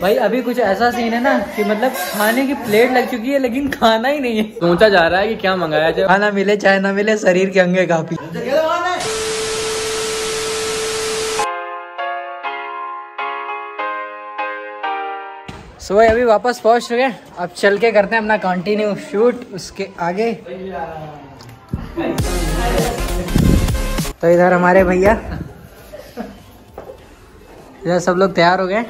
भाई अभी कुछ ऐसा सीन है ना कि मतलब खाने की प्लेट लग चुकी है लेकिन खाना ही नहीं है। सोचा जा रहा है कि क्या मंगाया जाए। खाना मिले चाहे ना मिले शरीर के अंगे काफ़ी। सो भाई अभी वापस पहुँच चुके हैं अब चल के करते हैं अपना कंटिन्यू शूट उसके आगे। तो इधर हमारे भैया। इधर सब लोग तैयार हो गए।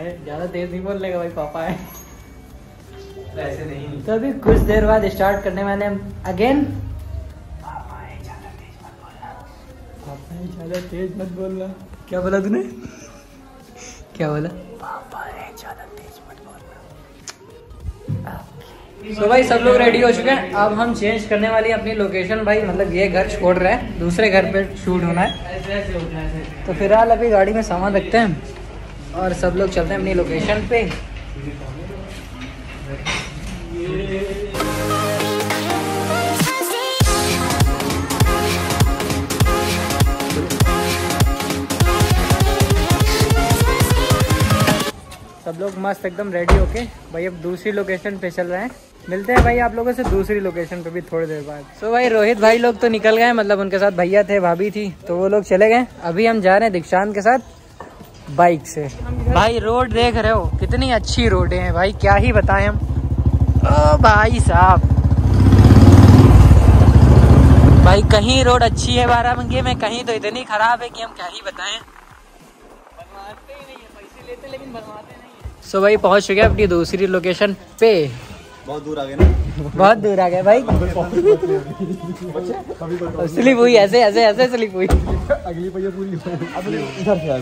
है। ज़्यादा तेज नहीं बोलने का भाई पापा है। ऐसे नहीं। तो अभी कुछ देर बाद स्टार्ट करने वाले हम अगेन ज़्यादा तेज मत बोलना। क्या बोला तूने? क्या बोला? पापा है ज़्यादा तेज मत बोलना। तो भाई सब लोग रेडी हो चुके हैं। अब हम चेंज करने वाली हैं अपनी लोकेशन भाई मतलब ये घर छोड़ रहे हैं। दूसरे घर पे शूट होना है। तो फ़िलहाल अभी गाड़ी में सामान रखते हैं। और सब लोग चलते हैं अपनी लोकेशन पे। सब लोग मस्त एकदम रेडी होके भाई अब दूसरी लोकेशन पे चल रहे हैं। मिलते हैं भाई आप लोगों से दूसरी लोकेशन पे भी थोड़ी देर बाद। सो so भाई रोहित भाई लोग तो निकल गए मतलब उनके साथ भैया थे, भाभी थी तो वो लोग चले गए। अभी हम जा रहे हैं दीक्षांत के साथ। बाइक से। भाई रोड देख रहे हो कितनी अच्छी रोडें हैं भाई क्या ही बताएँ हम। ओ भाई साहब। भाई कहीं रोड अच्छी है बाराबंकी में कहीं तो इतनी खराब है कि हम क्या ही बताएँ। बनवाते ही नहीं है पैसे लेते लेकिन बनवाते नहीं सो so भाई पहुँच चुके हैं अपनी दूसरी लोकेशन पे। बहुत दूर आ गए ना? बहुत दूर आ गए भाई। स्लिप हुई ऐसे ऐसे ऐसे स्लिप हुई। अगली पहिया पूरी इधर से आए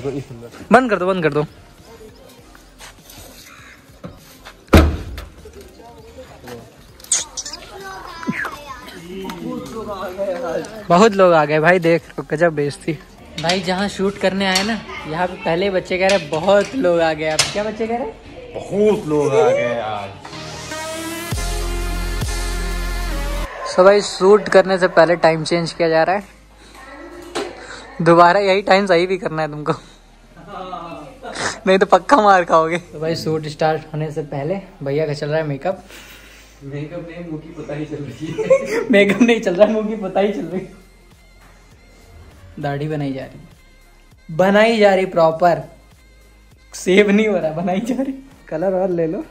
बंद कर दो बंद कर दो। बहुत लोग आ गए भाई देख लो गजब बेइज्जती। भाई जहाँ शूट करने आए ना यहाँ पे पहले बच्चे कह रहे बहुत लोग आ गए। अब क्या बच्चे कह रहे बहुत लोग आ गए आज। सो भाई शूट करने से पहले टाइम चेंज किया जा रहा है। दोबारा यही टाइम सही भी करना है तुमको। नहीं तो पक्का मार खाओगे। तो भाई शूट स्टार्ट होने से पहले भैया का चल रहा है मेकअप मेकअप नहीं मुँह की पता ही चल रही है। मेकअप नहीं चल रहा मुँह की पता ही चल रही दाढ़ी बनाई जा रही बनाई जा रही प्रॉपर सेव नहीं हो रहा बनाई जा रही। कलर और ले लो।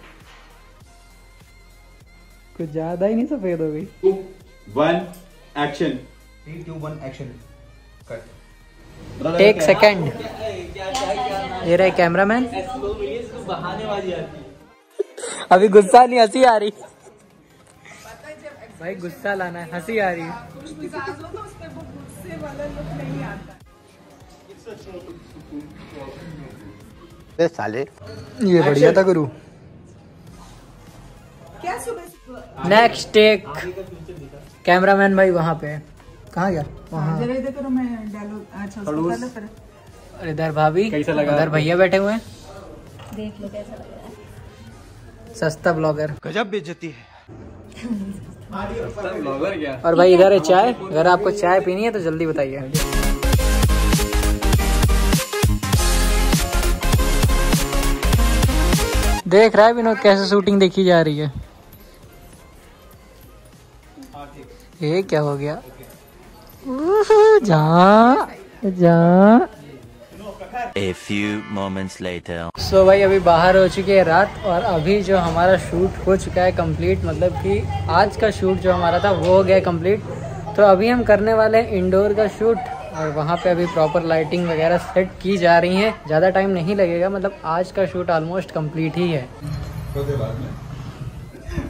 कुछ ज़्यादा ही नहीं सफ़ेद हो गई। One action three two one action cut take second ये रहे कैमरामैन अभी गुस्सा नहीं हँसी आ रही। भाई गुस्सा लाना है हँसी आ रही है। साले। ये बढ़िया था गुरु। नेक्स्ट टेक कैमरामैन भाई वहाँ पे कहाँ गया? वहाँ। जरा इधर करो मैं डालो अच्छा और इधर भाभी कैसा लगा? इधर भैया बैठे हुए हैं। देख लो कैसा लग। सस्ता ब्लॉगर। गजब बेइज्जती है। और भाई इधर है चाय। अगर आपको चाय पीनी है तो जल्दी बताइए। देख रहा है विनोद कैसे शूटिंग देखी जा रही है। ये क्या हो गया? जा जा A few moments later. So so भाई अभी बाहर हो चुकी है रात और अभी जो हमारा शूट हो चुका है कंप्लीट मतलब कि आज का शूट जो हमारा था वो हो गया कंप्लीट तो अभी हम करने वाले हैं इंडोर का शूट और वहाँ पे अभी प्रॉपर लाइटिंग वगैरह सेट की जा रही है। ज़्यादा टाइम नहीं लगेगा मतलब आज का शूट ऑलमोस्ट कंप्लीट ही है।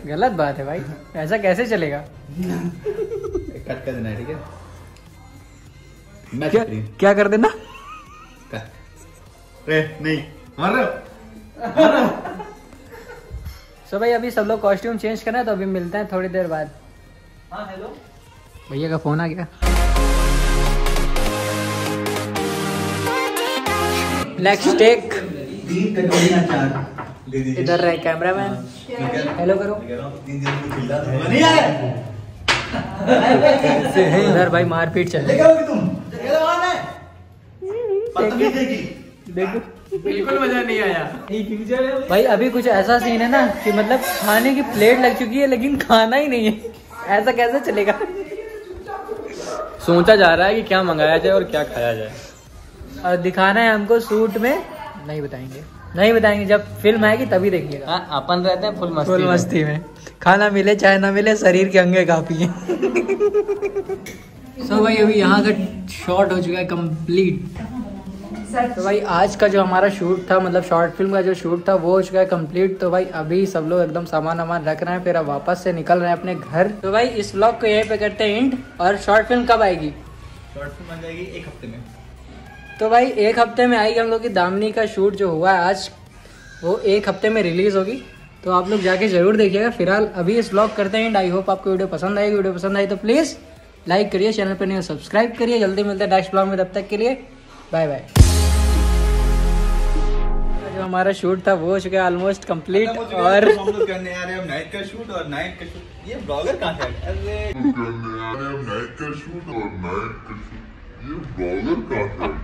गलत बात है भाई। ऐसा कैसे चलेगा? कट कर देना ठीक है? मैच क्या क्या कर देना? रे नहीं। मार रहे हो? सो भाई अभी सब लोग कॉस्ट्यूम चेंज करना है तो अभी मिलते हैं थोड़ी देर बाद। हाँ हेलो भैया का फ़ोन आ गया। नेक्स्ट टेक इधर रहे कैमरामैन हेलो करो। इधर भाई मारपीट चल रही है। देखो बिल्कुल मज़ा नहीं आया। भाई अभी कुछ ऐसा सीन है ना कि मतलब खाने की प्लेट लग चुकी है लेकिन खाना ही नहीं है। ऐसा कैसे चलेगा? सोचा जा रहा है कि क्या मंगाया जाए और क्या खाया जाए। और दिखाना है हमको सूट में। नहीं बताएँगे। नहीं बताएँगे जब फ़िल्म आएगी तभी देखिएगा। हाँ अपन रहते हैं फुल मस्ती फुल में। मस्ती में। खाना मिले चाहे ना मिले शरीर के अंगे काफ़ी है। सो भाई अभी यहाँ का शॉट हो चुका है कंप्लीट तो भाई आज का जो हमारा शूट था मतलब शॉर्ट फ़िल्म का जो शूट था वो हो चुका है कंप्लीट तो भाई अभी सब लोग एकदम सामान वामान रख रहे हैं फिर अब वापस से निकल रहे हैं अपने घर। तो भाई इस ब्लॉग को यहीं पे करते हैं इंड और शॉर्ट फ़िल्म कब आएगी? शॉर्ट फ़िल्म आ जाएगी एक हफ़्ते में। तो भाई एक हफ़्ते में आएगी हम लोग की दामनी का शूट जो हुआ है आज वो एक हफ़्ते में रिलीज़ होगी। तो आप लोग जाके ज़रूर देखिएगा। फ़िलहाल अभी इस ब्लॉग करते हैं आई होप आपको वीडियो पसंद आएगी। वीडियो पसंद आई तो प्लीज़ लाइक करिए चैनल पर नहीं सब्सक्राइब करिए। जल्दी मिलते हैं नेक्स्ट ब्लॉग में तब तक के लिए बाय बाय जो हमारा शूट था वो हो चुका है ऑलमोस्ट कंप्लीट और हम लोग करने आ रहे हैं नाइट का शूट और नाइट का शूट ये ब्लॉगर कहाँ से आ गया? अरे। नाइट का शूट और नाइट का शूट ये ब्लॉगर का है